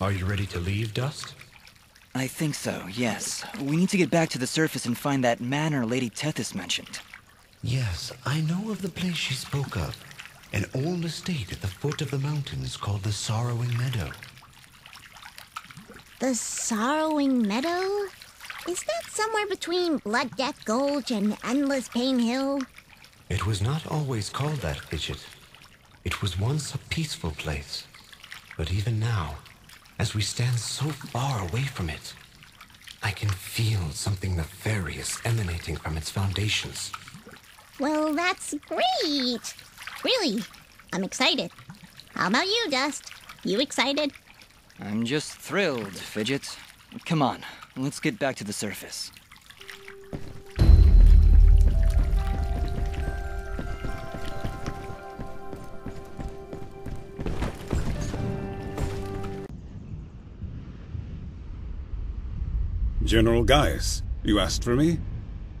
Are you ready to leave, Dust? I think so, yes. We need to get back to the surface and find that manor Lady Tethys mentioned. Yes, I know of the place she spoke of. An old estate at the foot of the mountains called the Sorrowing Meadow. The Sorrowing Meadow? Is that somewhere between Blood Death Gulch and Endless Pain Hill? It was not always called that, Fidget. It was once a peaceful place. But even now, as we stand so far away from it, I can feel something nefarious emanating from its foundations. Well, that's great! Really, I'm excited. How about you, Dust? You excited? I'm just thrilled, Fidget. Come on, let's get back to the surface. General Gaius, you asked for me?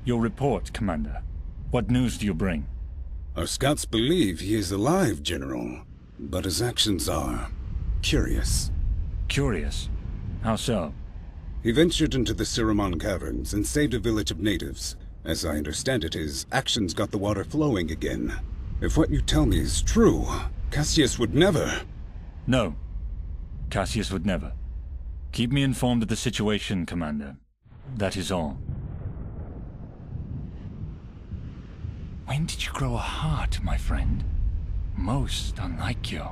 Your report, Commander. What news do you bring? Our scouts believe he is alive, General, but his actions are curious. Curious. How so? He ventured into the Siramon caverns and saved a village of natives. As I understand it, his actions got the water flowing again. If what you tell me is true, Cassius would never... No. Cassius would never. Keep me informed of the situation, Commander. That is all. When did you grow a heart, my friend? Most unlike you.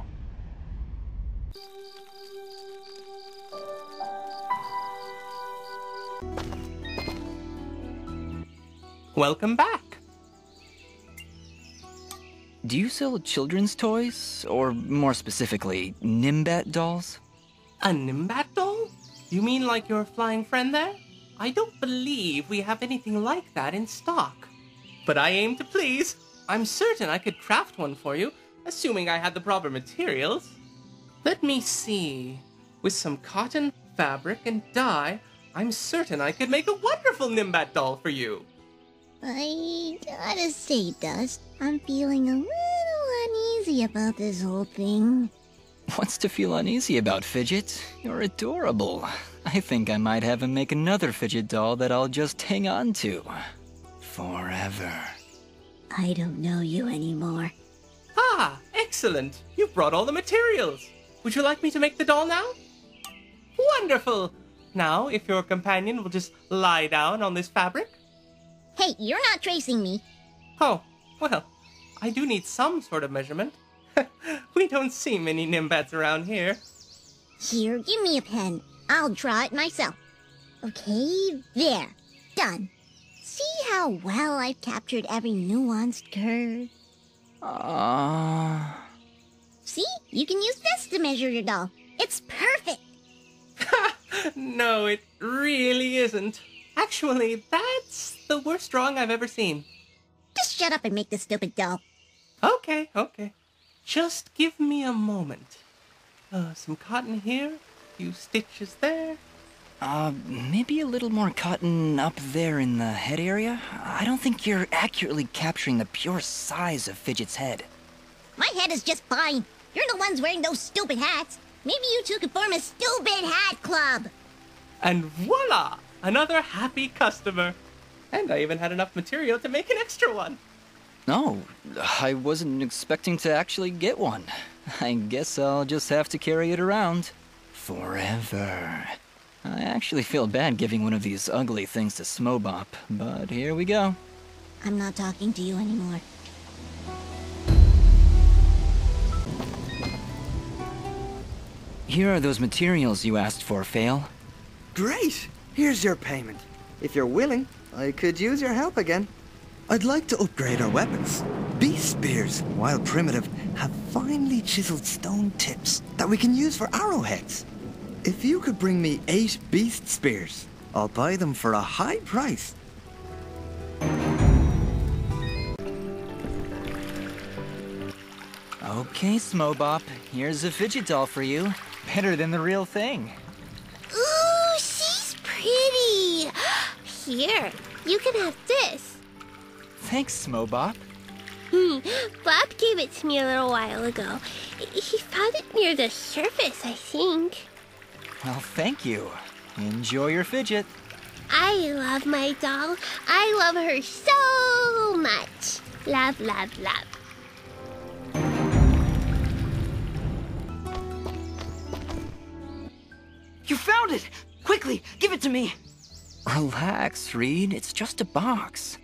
Welcome back. Do you sell children's toys? Or more specifically, Nimbat dolls? A Nimbat doll? You mean like your flying friend there? I don't believe we have anything like that in stock. But I aim to please. I'm certain I could craft one for you, assuming I had the proper materials. Let me see. With some cotton, fabric, and dye, I'm certain I could make a wonderful Nimbat doll for you. I gotta say, Dust, I'm feeling a little uneasy about this whole thing. What's to feel uneasy about, Fidget? You're adorable. I think I might have him make another fidget doll that I'll just hang on to. Forever. I don't know you anymore. Ah, excellent. You've brought all the materials. Would you like me to make the doll now? Wonderful. Now, if your companion will just lie down on this fabric. Hey, you're not tracing me. Oh, well, I do need some sort of measurement. we don't see many Nimbats around here. Here, give me a pen. I'll draw it myself. Okay, there. Done. See how well I've captured every nuanced curve? Ah. See? You can use this to measure your doll. It's perfect. no, it really isn't. Actually, that's the worst drawing I've ever seen. Just shut up and make this stupid doll. Okay, okay. Just give me a moment. Uh, some cotton here, a few stitches there. Uh, maybe a little more cotton up there in the head area? I don't think you're accurately capturing the pure size of Fidget's head. My head is just fine. You're the ones wearing those stupid hats. Maybe you two could form a stupid hat club. And voila! Another happy customer. And I even had enough material to make an extra one. No, I wasn't expecting to actually get one. I guess I'll just have to carry it around. Forever. I actually feel bad giving one of these ugly things to Smobop, but here we go. I'm not talking to you anymore. Here are those materials you asked for, Fail. Great! Here's your payment. If you're willing, I could use your help again. I'd like to upgrade our weapons. Beast spears, while primitive, have finely chiseled stone tips that we can use for arrowheads. If you could bring me eight beast spears, I'll buy them for a high price. Okay, Smobop, here's a fidget doll for you. Better than the real thing. Ooh, she's pretty. Here, you can have this. Thanks, Smobop. Hmm, Bob gave it to me a little while ago. He found it near the surface, I think. Well, thank you. Enjoy your fidget. I love my doll. I love her so much. Love, love, love. You found it! Quickly, give it to me! Relax, Reed. It's just a box.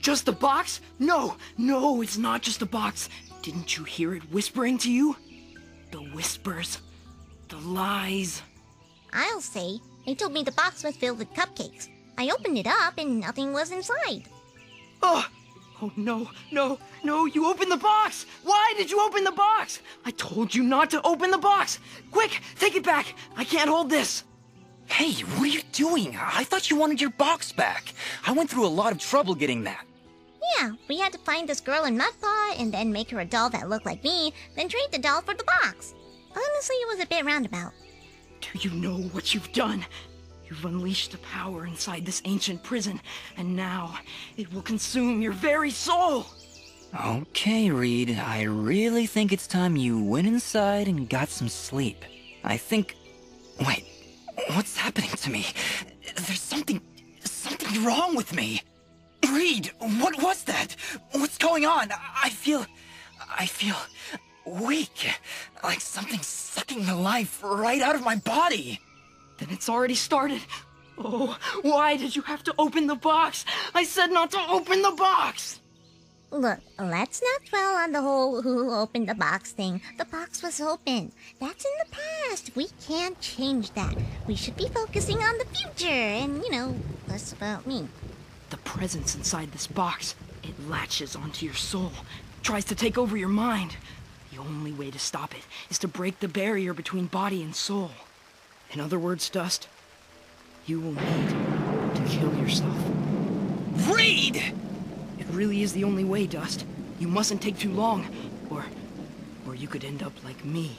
Just a box? No, no, it's not just a box. Didn't you hear it whispering to you? The whispers, the lies. I'll say. They told me the box was filled with cupcakes. I opened it up and nothing was inside. Oh, oh no, no, no, you opened the box! Why did you open the box? I told you not to open the box! Quick, take it back! I can't hold this! Hey, what are you doing? I thought you wanted your box back. I went through a lot of trouble getting that. Yeah, we had to find this girl in Mudpaw and then make her a doll that looked like me, then trade the doll for the box. Honestly, it was a bit roundabout. Do you know what you've done? You've unleashed the power inside this ancient prison, and now it will consume your very soul! Okay, Reed. I really think it's time you went inside and got some sleep. I think. Wait, what's happening to me? There's something. something wrong with me. Reed, what was that? What's going on? I feel. I feel. weak. Like something's sucking the life right out of my body. Then it's already started. Oh, why did you have to open the box? I said not to open the box! Look, let's not dwell on the whole who opened the box thing. The box was open. That's in the past. We can't change that. We should be focusing on the future and, you know, less about me. The presence inside this box, it latches onto your soul, tries to take over your mind. The only way to stop it is to break the barrier between body and soul. In other words, Dust, you will need to kill yourself. Reed! It really is the only way, Dust. You mustn't take too long, or... or you could end up like me.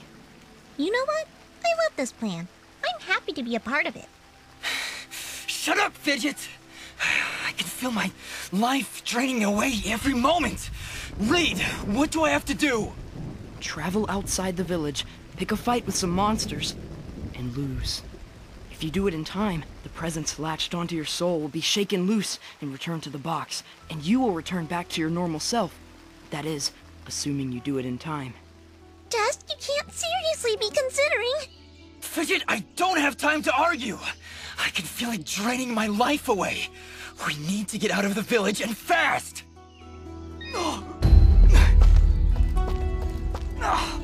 You know what? I love this plan. I'm happy to be a part of it. Shut up, Fidget! I feel my life draining away every moment. Reed, what do I have to do? Travel outside the village, pick a fight with some monsters, and lose. If you do it in time, the presence latched onto your soul will be shaken loose and returned to the box, and you will return back to your normal self. That is, assuming you do it in time. Dust, you can't seriously be considering. Fidget, I don't have time to argue. I can feel it draining my life away. We need to get out of the village and fast!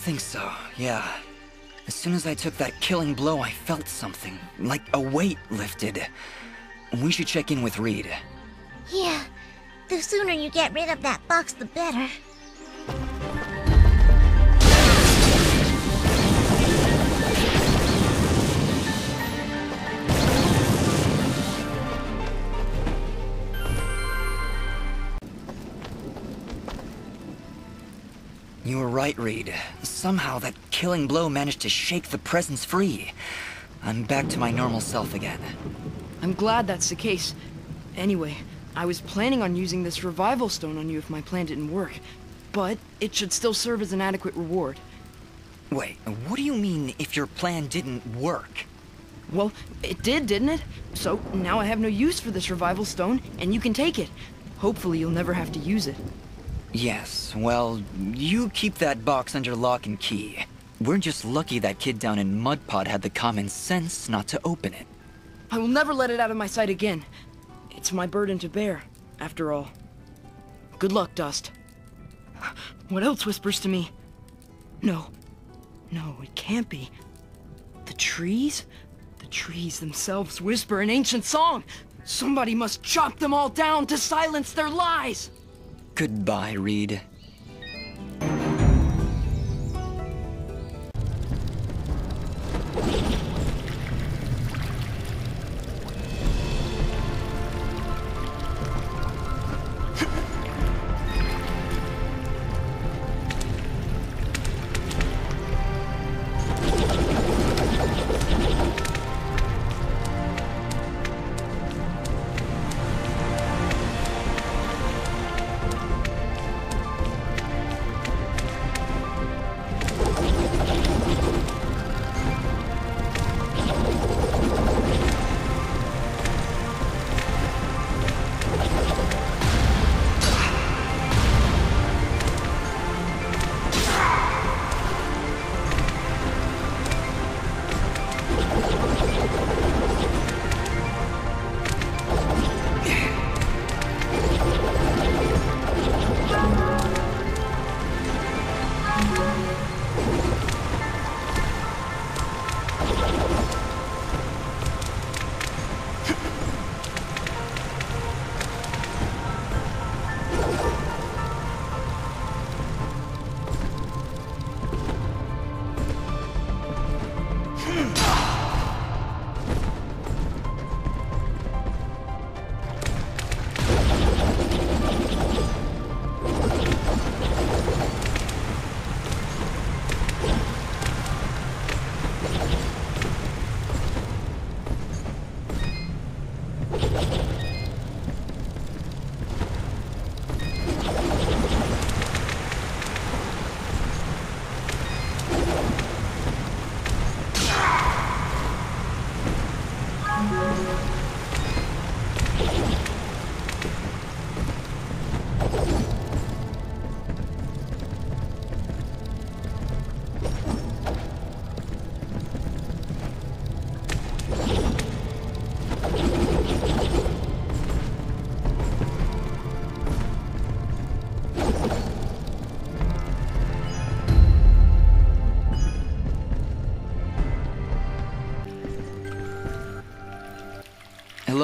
think so, yeah. As soon as I took that killing blow, I felt something, like a weight lifted. We should check in with Reed. Yeah. The sooner you get rid of that box, the better. You were right, Reed. Somehow that killing blow managed to shake the presence free. I'm back to my normal self again. I'm glad that's the case. Anyway, I was planning on using this revival stone on you if my plan didn't work, but it should still serve as an adequate reward. Wait, what do you mean if your plan didn't work? Well, it did, didn't it? So now I have no use for this revival stone, and you can take it. Hopefully you'll never have to use it. Yes, well, you keep that box under lock and key. We're just lucky that kid down in Mudpaw had the common sense not to open it. I will never let it out of my sight again. It's my burden to bear, after all. Good luck, Dust. What else whispers to me? No. No, it can't be. The trees? The trees themselves whisper an ancient song. Somebody must chop them all down to silence their lies. Goodbye, Reed.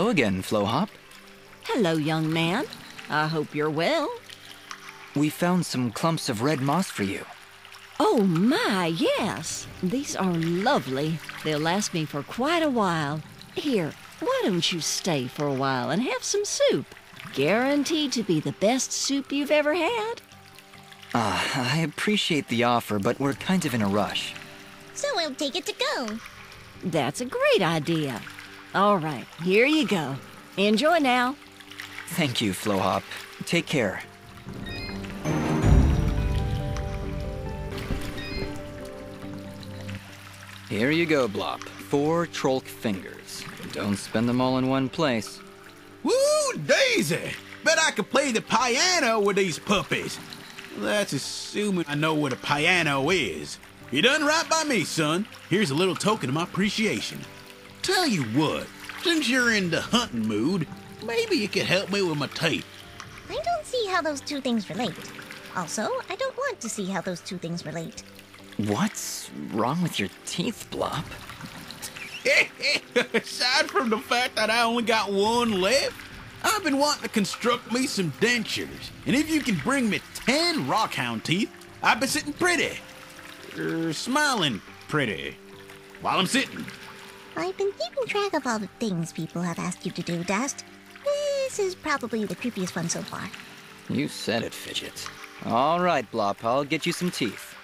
Hello again, Flowhop. Hello, young man. I hope you're well. We found some clumps of red moss for you. Oh, my, yes. These are lovely. They'll last me for quite a while. Here, why don't you stay for a while and have some soup? Guaranteed to be the best soup you've ever had. Ah, I appreciate the offer, but we're kind of in a rush. So we'll take it to go. That's a great idea. All right, here you go. Enjoy now. Thank you, Flowhop. Take care. Here you go, Blop. Four Trolk fingers. Don't spend them all in one place. Woo, Daisy! Bet I could play the piano with these puppies. That's assuming I know what a piano is. You done right by me, son. Here's a little token of my appreciation. Tell you what, since you're in the hunting mood, maybe you could help me with my tape. I don't see how those two things relate. Also, I don't want to see how those two things relate. What's wrong with your teeth, Blop? Aside from the fact that I only got one left, I've been wanting to construct me some dentures. And if you can bring me ten rockhound teeth, I've been sitting pretty. Er, smiling pretty. While I'm sitting. I've been keeping track of all the things people have asked you to do, Dust. This is probably the creepiest one so far. You said it, Fidget. All right, Blop, I'll get you some teeth.